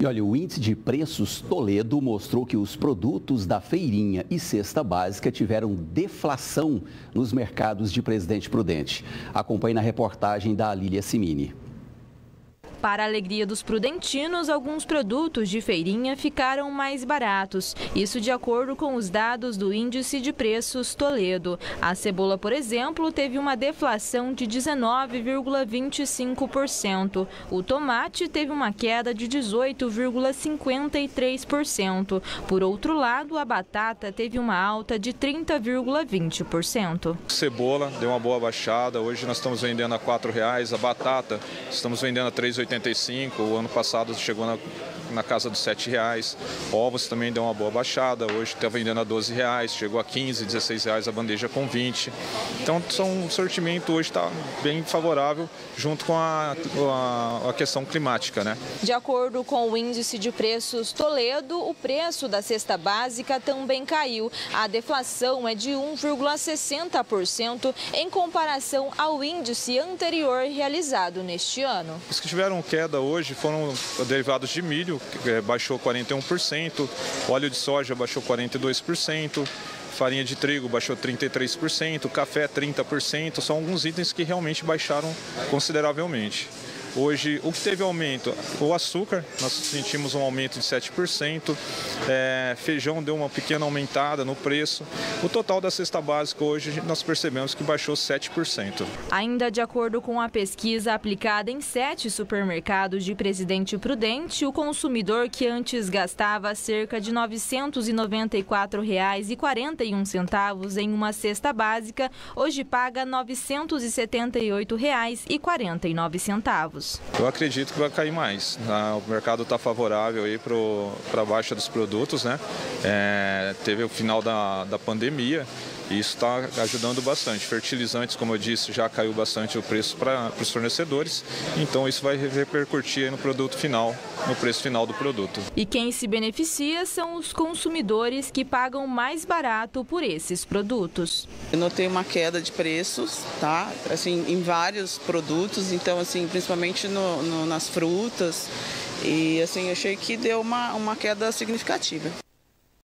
E olha, o índice de preços Toledo mostrou que os produtos da feirinha e cesta básica tiveram deflação nos mercados de Presidente Prudente. Acompanhe na reportagem da Lília Simini. Para a alegria dos prudentinos, alguns produtos de feirinha ficaram mais baratos. Isso de acordo com os dados do Índice de Preços Toledo. A cebola, por exemplo, teve uma deflação de 19,25%. O tomate teve uma queda de 18,53%. Por outro lado, a batata teve uma alta de 30,20%. Cebola deu uma boa baixada. Hoje nós estamos vendendo a R$ 4,00. A batata estamos vendendo a R$ 3,80. 85, o ano passado chegou na, na casa dos R$ reais. Ovos também deu uma boa baixada, hoje está vendendo a 12 reais, chegou a 15, 16 reais a bandeja com 20. Então são, o sortimento hoje está bem favorável junto com a, a, a questão climática. Né? De acordo com o índice de preços Toledo, o preço da cesta básica também caiu. A deflação é de 1,60% em comparação ao índice anterior realizado neste ano. Os que tiveram queda hoje foram derivados de milho, que é, baixou 41%, óleo de soja baixou 42%, farinha de trigo baixou 33%, café 30%, são alguns itens que realmente baixaram consideravelmente. Hoje, o que teve aumento? O açúcar, nós sentimos um aumento de 7%, é, feijão deu uma pequena aumentada no preço. O total da cesta básica hoje nós percebemos que baixou 7%. Ainda de acordo com a pesquisa aplicada em sete supermercados de Presidente Prudente, o consumidor que antes gastava cerca de R$ 994,41 em uma cesta básica, hoje paga R$ 978,49 Eu acredito que vai cair mais. Tá? O mercado está favorável para a baixa dos produtos, né? É, teve o final da, da pandemia e isso está ajudando bastante. Fertilizantes, como eu disse, já caiu bastante o preço para os fornecedores, então isso vai repercutir no produto final, no preço final do produto. E quem se beneficia são os consumidores que pagam mais barato por esses produtos. Eu notei uma queda de preços, tá? Assim, em vários produtos, então assim, principalmente no, no, nas frutas. E assim, achei que deu uma, uma queda significativa.